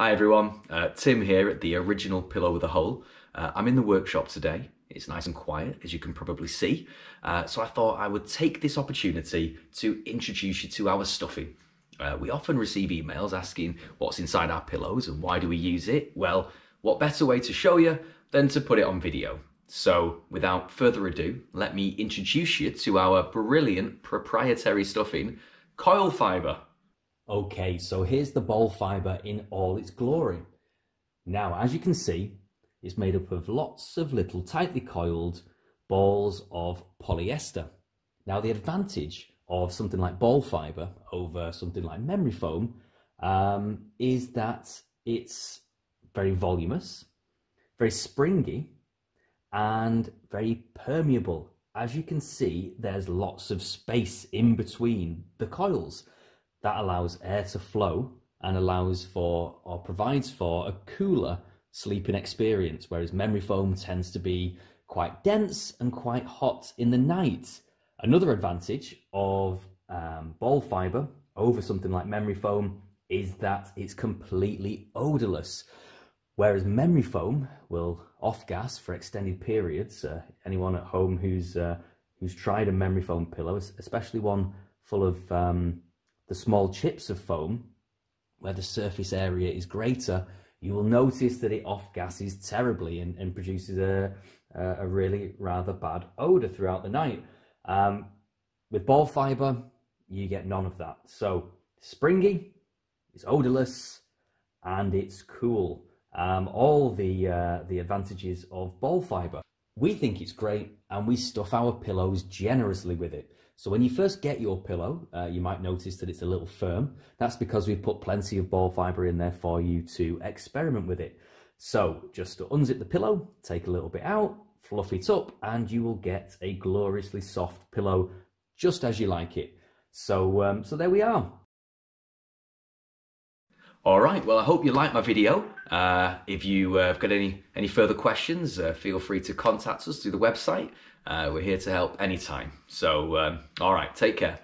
Hi everyone, uh, Tim here at the original Pillow with a Hole. Uh, I'm in the workshop today. It's nice and quiet, as you can probably see. Uh, so I thought I would take this opportunity to introduce you to our stuffing. Uh, we often receive emails asking what's inside our pillows and why do we use it. Well, what better way to show you than to put it on video? So without further ado, let me introduce you to our brilliant proprietary stuffing, coil fibre. Okay, so here's the ball fibre in all its glory. Now, as you can see, it's made up of lots of little tightly coiled balls of polyester. Now, the advantage of something like ball fibre over something like memory foam um, is that it's very voluminous, very springy, and very permeable. As you can see, there's lots of space in between the coils that allows air to flow and allows for or provides for a cooler sleeping experience, whereas memory foam tends to be quite dense and quite hot in the night. Another advantage of um, ball fiber over something like memory foam is that it's completely odorless. Whereas memory foam will off gas for extended periods. Uh, anyone at home who's uh, who's tried a memory foam pillow, especially one full of um, the small chips of foam, where the surface area is greater, you will notice that it off-gases terribly and, and produces a, a really rather bad odour throughout the night. Um, with ball fibre, you get none of that. So springy, it's odourless, and it's cool. Um, all the uh, the advantages of ball fibre. We think it's great, and we stuff our pillows generously with it. So when you first get your pillow, uh, you might notice that it's a little firm. That's because we've put plenty of ball fibre in there for you to experiment with it. So just to unzip the pillow, take a little bit out, fluff it up, and you will get a gloriously soft pillow just as you like it. So, um, so there we are. All right, well, I hope you liked my video. Uh, if you uh, have got any, any further questions, uh, feel free to contact us through the website. Uh, we're here to help anytime. So, um, all right, take care.